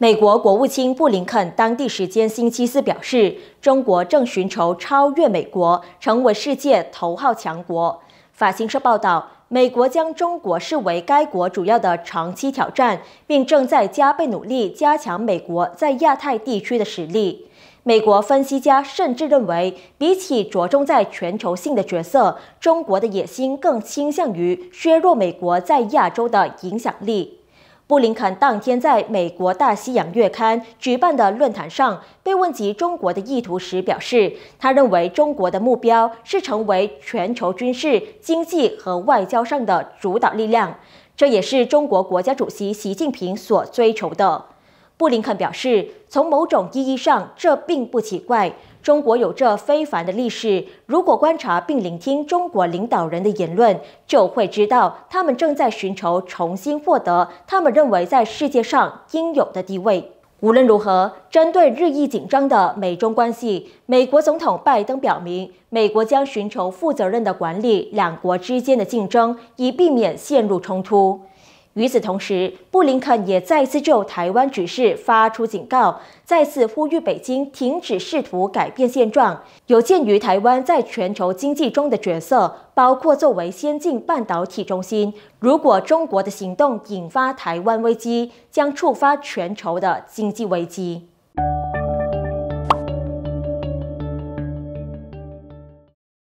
美国国务卿布林肯当地时间星期四表示，中国正寻求超越美国，成为世界头号强国。法新社报道，美国将中国视为该国主要的长期挑战，并正在加倍努力加强美国在亚太地区的实力。美国分析家甚至认为，比起着重在全球性的角色，中国的野心更倾向于削弱美国在亚洲的影响力。布林肯当天在美国《大西洋月刊》举办的论坛上被问及中国的意图时，表示，他认为中国的目标是成为全球军事、经济和外交上的主导力量，这也是中国国家主席习近平所追求的。布林肯表示，从某种意义上，这并不奇怪。中国有着非凡的历史。如果观察并聆听中国领导人的言论，就会知道他们正在寻求重新获得他们认为在世界上应有的地位。无论如何，针对日益紧张的美中关系，美国总统拜登表明，美国将寻求负责任的管理两国之间的竞争，以避免陷入冲突。与此同时，布林肯也再次就台湾局势发出警告，再次呼吁北京停止试图改变现状。有鉴于台湾在全球经济中的角色，包括作为先进半导体中心，如果中国的行动引发台湾危机，将触发全球的经济危机。